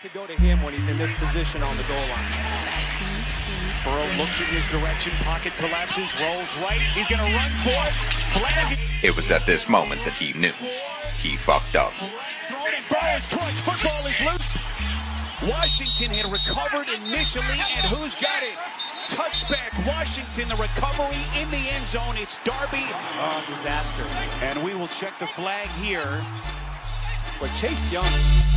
to go to him when he's in this position on the goal line. Burrow looks in his direction, pocket collapses, rolls right. He's going to run for it. Flag. It was at this moment that he knew he fucked up. Burrow's clutch. Football is loose. Washington had recovered initially, and who's got it? Touchback, Washington, the recovery in the end zone. It's Darby. Oh, disaster. And we will check the flag here. But Chase Young